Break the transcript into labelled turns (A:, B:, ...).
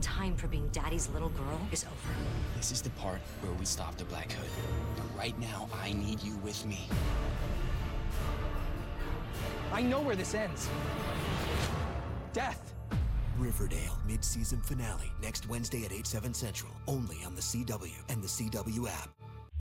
A: Time for being daddy's little girl is over.
B: This is the part where we stop the Black Hood. But right now, I need you with me.
C: I know where this ends. Death.
D: Riverdale mid-season finale next Wednesday at 8 7 Central, only on the CW and the CW app.